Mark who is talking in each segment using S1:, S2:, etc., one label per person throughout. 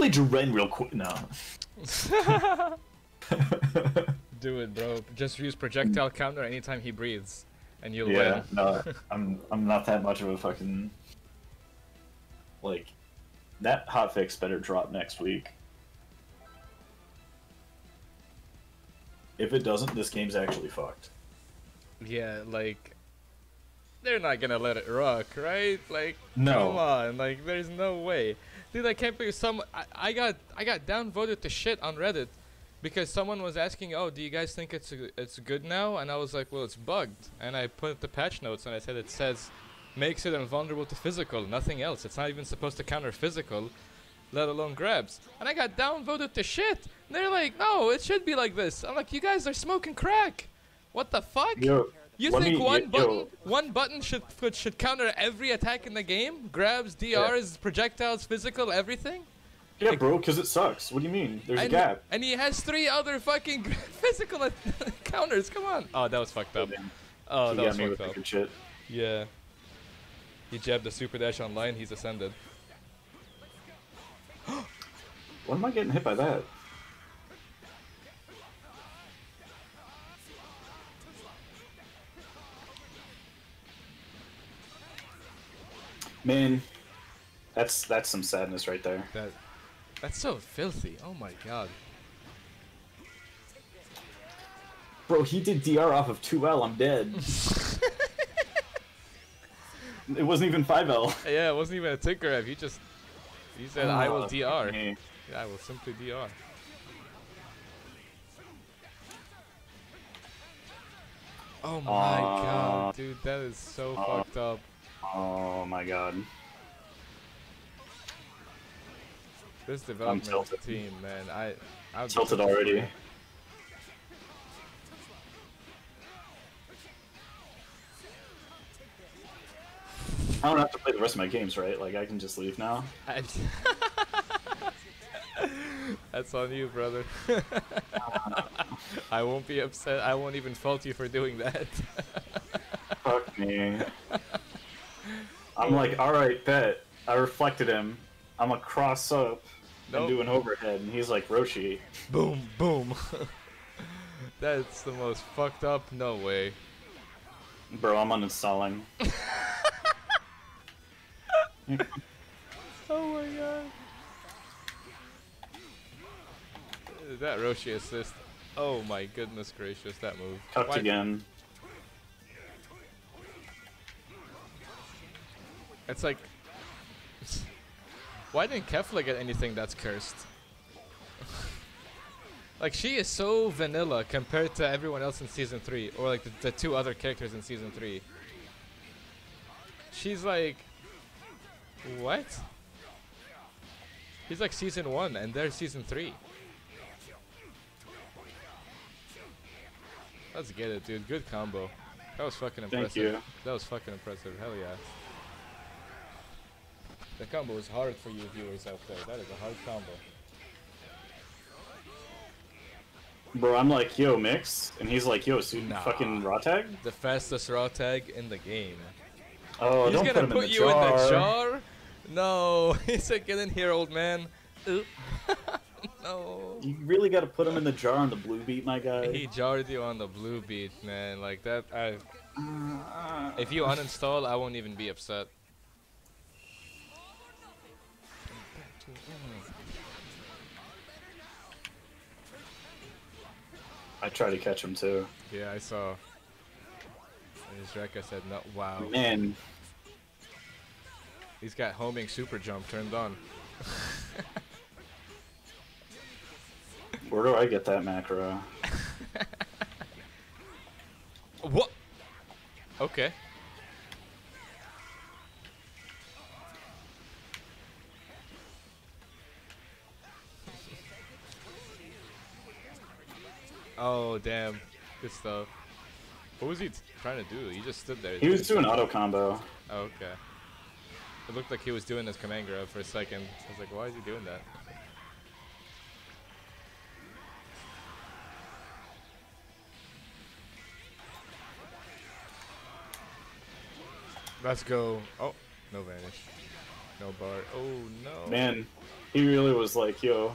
S1: play Jiren real quick. No.
S2: Do it, bro. Just use projectile counter anytime he breathes, and you'll
S1: yeah,
S2: win.
S1: no, I'm I'm not that much of a fucking like that hotfix better drop next week. If it doesn't, this game's actually fucked.
S2: Yeah, like they're not gonna let it rock, right? Like,
S1: No.
S2: come on, like there's no way, dude. I can't believe some. I, I got I got downvoted to shit on Reddit because someone was asking, "Oh, do you guys think it's it's good now?" And I was like, "Well, it's bugged." And I put the patch notes and I said it says makes it invulnerable to physical, nothing else. It's not even supposed to counter physical, let alone grabs. And I got downvoted to shit. And they're like, "No, it should be like this." I'm like, "You guys are smoking crack. What the fuck?" You
S1: let
S2: think
S1: me-
S2: one
S1: yo-
S2: button,
S1: yo.
S2: one button should should- should counter every attack in the game? Grabs, DRs, projectiles, physical, everything.
S1: Yeah, bro, because it sucks. What do you mean? There's a gap.
S2: and he has three other fucking physical counters. Come on. Oh, that was fucked up. Oh,
S1: He
S2: that
S1: got
S2: was
S1: me with
S2: fucked up.
S1: shit.
S2: Yeah. He jabbed the super dash online. He's ascended.
S1: What am I getting hit by that? Man, that's that's some sadness right there.
S2: That, that's so filthy. Oh my god.
S1: Bro, he did DR off of 2L, I'm dead. it wasn't even 5L.
S2: Yeah, it wasn't even a tick grab. He just, he said, "I will
S1: Oh,
S2: DR."
S1: me.
S2: Yeah, I will simply DR. Oh my
S1: Uh,
S2: god, dude, that is so
S1: uh,
S2: fucked up.
S1: Oh my god.
S2: This development team, man, I, I would be
S1: Tilted already. I don't have to play the rest of my games, right? Like, I can just leave now.
S2: That's on you, brother. I won't be upset. I won't even fault you for doing that.
S1: Fuck me. I'm like, alright, bet. I reflected him. I'm a cross up
S2: Nope.
S1: and do an overhead, and he's like, Roshi.
S2: boom, boom. That's the most fucked up. No way.
S1: Bro, I'm uninstalling.
S2: Oh my god. That Roshi assist. Oh my goodness gracious, that move.
S1: Cucked
S2: Why-
S1: again.
S2: It's like. Why didn't Kefla get anything that's cursed? like, she is so vanilla compared to everyone else in Season 3, or like the, the two other characters in Season 3. She's like. What? He's like Season 1, and they're Season 3. Let's get it, dude. Good combo. That was fucking
S1: Thank
S2: impressive.
S1: you.
S2: That was fucking impressive. Hell yeah. The combo is hard for you viewers out there. That is a hard combo.
S1: Bro, I'm like, yo, mix. And he's like, yo, su-
S2: Nah.
S1: fucking raw tag?
S2: The fastest raw tag in the game.
S1: Oh,
S2: He's
S1: don't
S2: gonna
S1: put
S2: put,
S1: in
S2: you
S1: jar.
S2: in the jar? No. he said, get in here, old man. Oop. no.
S1: You really gotta put him in the jar on the blue beat, my guy.
S2: He jarred you on the blue beat, man. Like that. I,
S1: Uh,
S2: if you uninstall, I won't even be upset.
S1: I try to catch him too.
S2: Yeah, I saw. And his Rekka said, no. Wow.
S1: Man,
S2: He's got homing super jump turned on.
S1: where do I get that macro?
S2: What? Okay. Oh damn, good stuff. What was he trying to do? He just stood there.
S1: He was doing auto combo.
S2: Oh, okay. It looked like he was doing his command grab for a second. I was like, why is he doing that? Let's go. Oh, no vanish. No bar. Oh no.
S1: Man, He really was like, yo.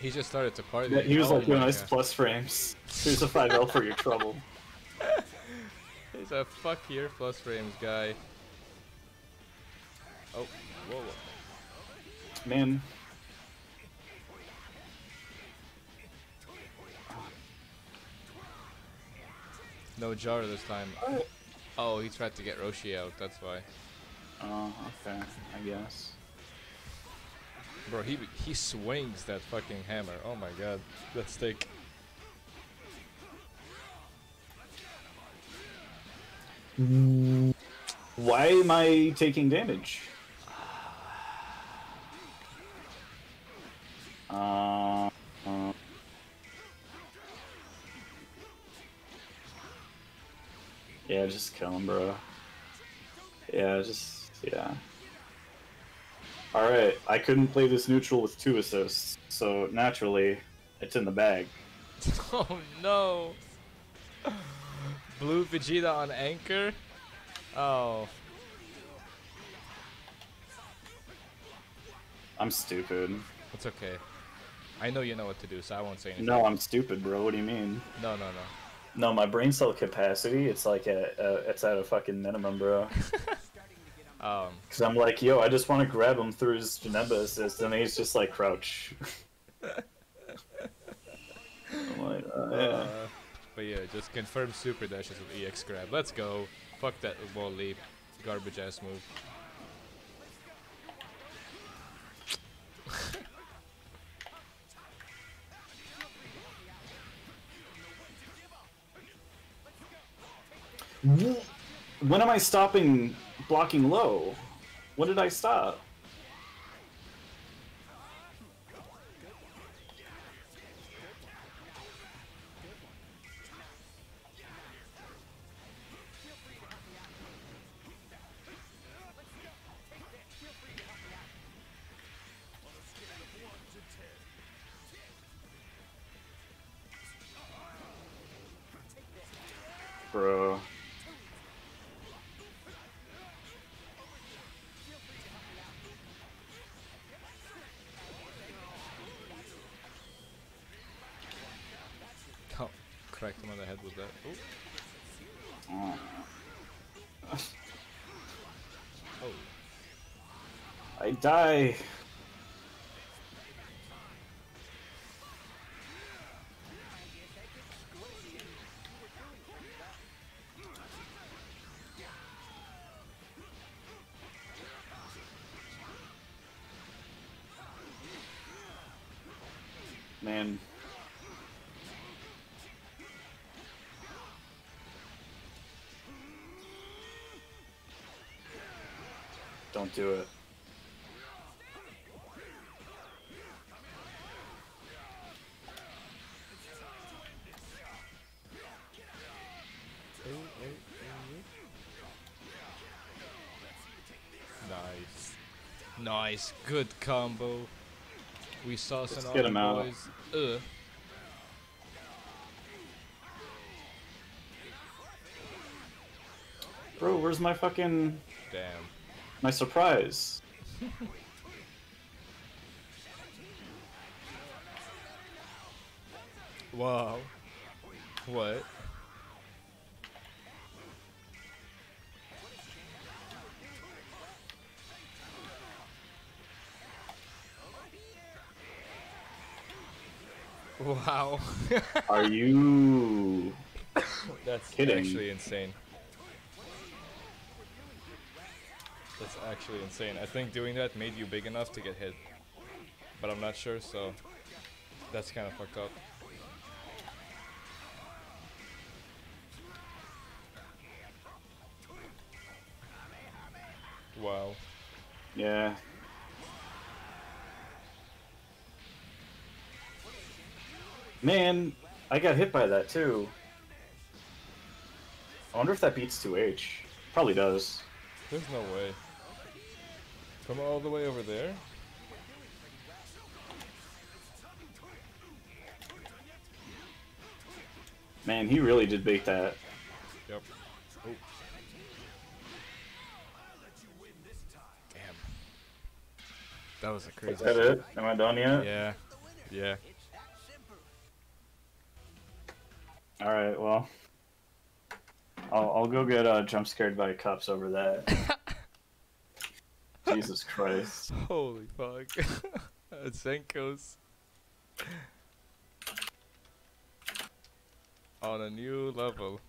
S2: He just started to party.
S1: Yeah, he was
S2: Oh
S1: like,
S2: my
S1: nice plus frames. Here's a 5L for your trouble.
S2: He's a fuck here plus frames guy. Oh, whoa. whoa.
S1: Man,
S2: No jar this time. Oh, he tried to get Roshi out, that's why.
S1: oh, okay, I guess.
S2: Bro, he he swings that fucking hammer. Oh my god, that stick.
S1: Why am I taking damage? Uh, uh, yeah, just kill him, bro. Yeah, just yeah. All right, I couldn't play this neutral with two assists, so naturally, it's in the bag.
S2: Oh no! Blue Vegeta on anchor? Oh.
S1: I'm stupid.
S2: It's okay. I know you know what to do, so I won't say anything.
S1: No, I'm stupid, bro. What do you mean?
S2: no, no. no.
S1: No, my brain cell capacity, it's like at, uh, it's at a fucking minimum, bro.
S2: Um,
S1: Cause I'm like, yo, I just want to grab him through his Janemba assist, and he's just like crouch. I'm like, uh,
S2: uh, but yeah, just confirm super dashes with EX grab. Let's go. Fuck that wall leap. Garbage ass move.
S1: When am I stopping blocking low? When did I stop? Bro.
S2: Cracked him on the head with that.
S1: Oh.
S2: Oh.
S1: I die. Man. Don't do it.
S2: Nice. Nice. Good combo. We saw
S1: Let's
S2: some
S1: get him out.
S2: boys. Ugh.
S1: Bro, where's my fucking
S2: Damn.
S1: My surprise?
S2: Wow. What? Wow.
S1: Are you
S2: That's
S1: Kidding.
S2: actually insane. That's actually insane. I think doing that made you big enough to get hit. But I'm not sure, so that's kind of fucked up. Wow.
S1: Yeah. Man, I got hit by that too. I wonder if that beats 2H. Probably does.
S2: There's no way. From all the way over there?
S1: Man, he really did bait that.
S2: Yep. Oh. Damn. That was a crazy.
S1: Is that it? Am I done yet?
S2: Yeah. Yeah.
S1: All right. Well, I'll I'll go get uh, jump scared by cops over that. Jesus Christ.
S2: Holy fuck. Zenkos on a new level.